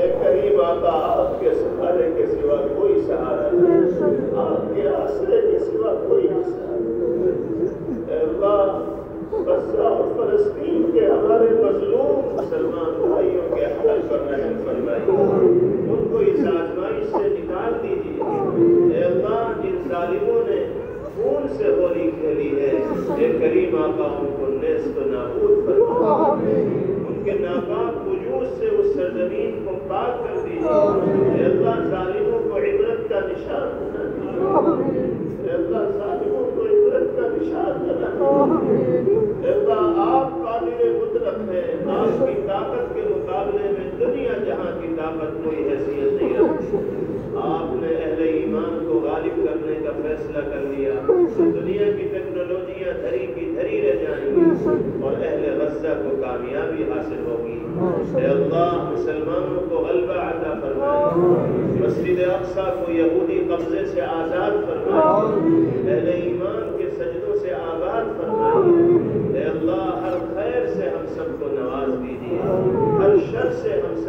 اے کریم آقا آپ کے سہارے کے سوا کوئی سہارا نہیں۔ آپ کے آسرے کے سوا کوئی سہارا نہیں۔ اللہ غزہ اور فلسطین کے ہمارے مظلوم مسلمان بھائیوں کے حل پر رحم فرمائیے۔ ان کو اس آزمائش سے نکال دیجیے۔ اللہ جن ظالموں نے خون سے ہولی کھیلی ہے۔ اے کریم آقا، ان کو نیست و نابود فرمائیے۔ ان کے ناپاک وجود سے سرزمین کو پاک کر دیجیے اے اللہ ظالموں کو عبرت کا نشان بنا دیجیے اے اللہ ظالموں کو عبرت کا نشان بنا دیجیے اے اللہ آپ قادر مطلق ہیں۔ آپ کی طاقت کے مقابلے میں دنیا جہاں کی طاقت کوئی حیثیت نہیں رکھتی۔ آپ نے اہل ایمان کو غالب کرنے کا فیصلہ کر لیا۔ دنیا کی ٹیکنالوجیاں اور اہل غزہ کو کامیابی حاصل ہوگی۔ اے اللہ، مسلمانوں کو غلبہ عطا فرمائے۔ مسجد اقصا کو یہودی قبضے سے آزاد فرمائے۔ اہل ایمان کے سجدوں سے آباد فرمائے۔ اے اللہ، ہر خیر سے ہم سب کو نواز دیجیے ہر شر سے ہم